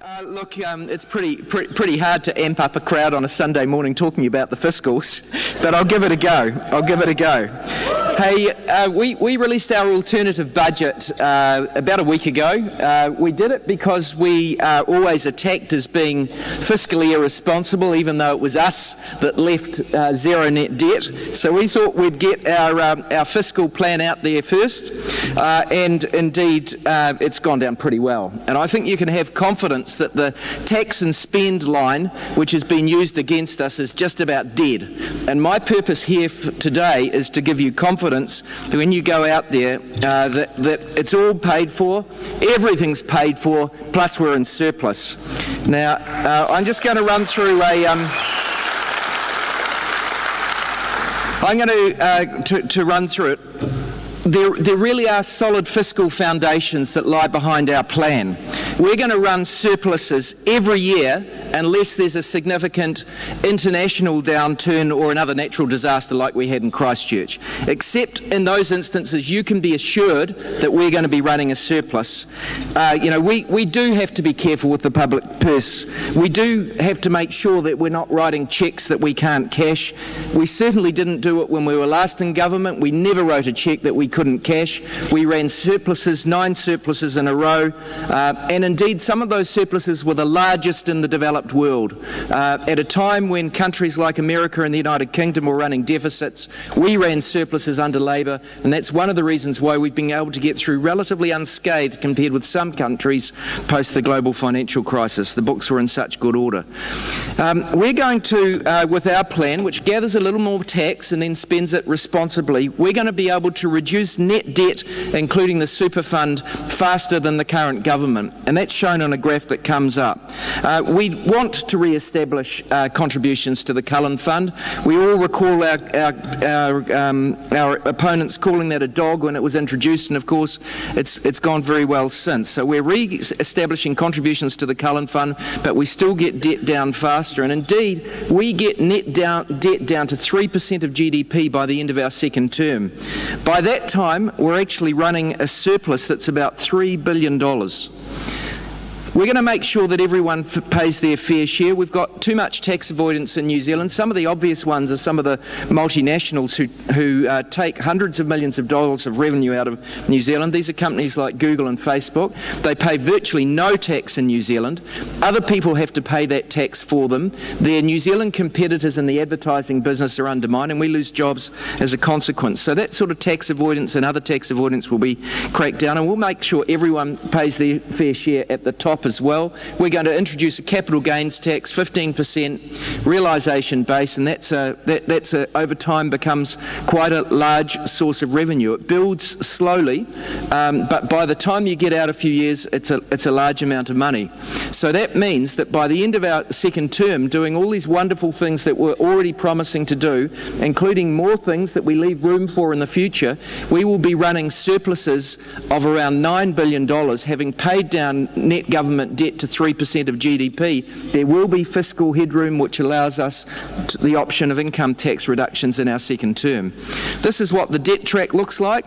Uh, look, um, it's pretty, pretty, pretty hard to amp up a crowd on a Sunday morning talking about the fiscals, but I'll give it a go. I'll give it a go. Hey, uh, we, we released our alternative budget uh, about a week ago. Uh, we did it because we are always attacked as being fiscally irresponsible, even though it was us that left uh, zero net debt. So we thought we'd get our, um, our fiscal plan out there first, uh, and indeed uh, it's gone down pretty well. And I think you can have confidence that the tax and spend line, which has been used against us, is just about dead. And my purpose here today is to give you confidence confidence that when you go out there uh, that, that it's all paid for, everything's paid for, plus we're in surplus. Now, uh, I'm just going to run through a... Um, I'm going to, uh, to, to run through it. There, there, really are solid fiscal foundations that lie behind our plan. We're going to run surpluses every year unless there's a significant international downturn or another natural disaster like we had in Christchurch. Except in those instances, you can be assured that we're going to be running a surplus. Uh, you know, we, we do have to be careful with the public purse. We do have to make sure that we're not writing cheques that we can't cash. We certainly didn't do it when we were last in government. We never wrote a cheque that we couldn't cash. We ran surpluses, nine surpluses in a row, uh, and indeed some of those surpluses were the largest in the developed world. Uh, at a time when countries like America and the United Kingdom were running deficits, we ran surpluses under Labour, and that's one of the reasons why we've been able to get through relatively unscathed compared with some countries post the global financial crisis. The books were in such good order. Um, we're going to, uh, with our plan, which gathers a little more tax and then spends it responsibly, we're going to be able to reduce net debt, including the super fund, faster than the current government. And that's shown on a graph that comes up. Uh, we want to re-establish uh, contributions to the Cullen Fund. We all recall our, our, our, um, our, opponents calling that a dog when it was introduced, and of course it's, it's gone very well since. So we're re-establishing contributions to the Cullen Fund, but we still get debt down faster. And indeed, we get net down, debt down to 3% of GDP by the end of our second term. By that time, we're actually running a surplus that's about $3 billion. We're going to make sure that everyone pays their fair share. We've got too much tax avoidance in New Zealand. Some of the obvious ones are some of the multinationals who, who uh, take hundreds of millions of dollars of revenue out of New Zealand. These are companies like Google and Facebook. They pay virtually no tax in New Zealand. Other people have to pay that tax for them. Their New Zealand competitors in the advertising business are undermined and we lose jobs as a consequence. So that sort of tax avoidance and other tax avoidance will be cracked down and we'll make sure everyone pays their fair share at the top as well. We're going to introduce a capital gains tax, 15% realisation base, and that's a, that, that's a, over time becomes quite a large source of revenue. It builds slowly, um, but by the time you get out a few years, it's a, it's a large amount of money. So that means that by the end of our second term, doing all these wonderful things that we're already promising to do, including more things that we leave room for in the future, we will be running surpluses of around $9 billion, having paid down net government government debt to 3% of GDP, there will be fiscal headroom which allows us the option of income tax reductions in our second term. This is what the debt track looks like.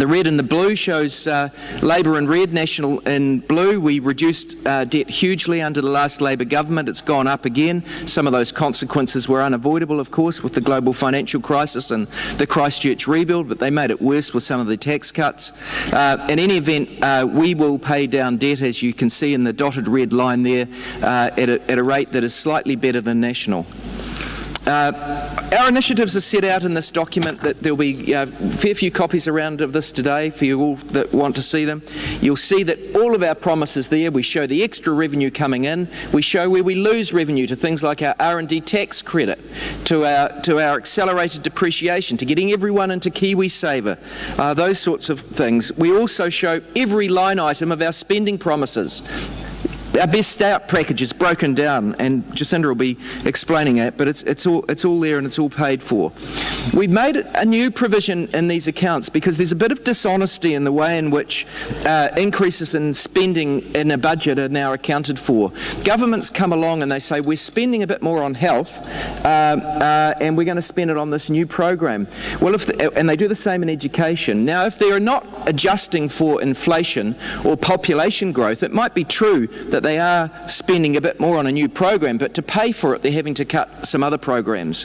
The red and the blue shows uh, Labour in red, National in blue. We reduced uh, debt hugely under the last Labour government. It's gone up again. Some of those consequences were unavoidable, of course, with the global financial crisis and the Christchurch rebuild, but they made it worse with some of the tax cuts. Uh, in any event, uh, we will pay down debt, as you can see in the dotted red line there, uh, at a, at a rate that is slightly better than national. Uh, our initiatives are set out in this document that there'll be uh, a fair few copies around of this today for you all that want to see them. You'll see that all of our promises there, we show the extra revenue coming in, we show where we lose revenue to things like our R&D tax credit, to our, to our accelerated depreciation, to getting everyone into KiwiSaver, uh, those sorts of things. We also show every line item of our spending promises our best start package is broken down, and Jacinda will be explaining it, but it's, it's, all, it's all there and it's all paid for. We've made a new provision in these accounts because there's a bit of dishonesty in the way in which uh, increases in spending in a budget are now accounted for. Governments come along and they say, we're spending a bit more on health uh, uh, and we're going to spend it on this new program. Well, if the, and they do the same in education. Now, if they are not adjusting for inflation or population growth, it might be true that that they are spending a bit more on a new program, but to pay for it, they're having to cut some other programs.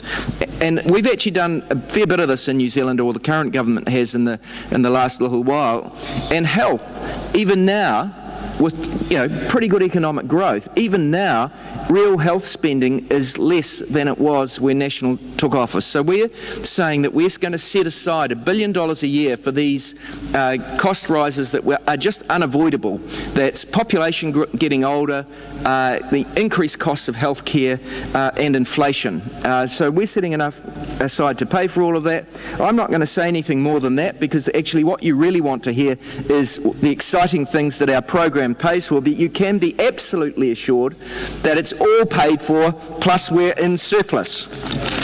And we've actually done a fair bit of this in New Zealand, or the current government has in the in the last little while. And health, even now, with you know pretty good economic growth. Even now, real health spending is less than it was when National took office. So we're saying that we're going to set aside a billion dollars a year for these uh, cost rises that are just unavoidable. That's population getting older, uh, the increased costs of health care, uh, and inflation. Uh, so we're setting enough aside to pay for all of that. I'm not going to say anything more than that because actually what you really want to hear is the exciting things that our program program pays for, but you can be absolutely assured that it's all paid for, plus we're in surplus.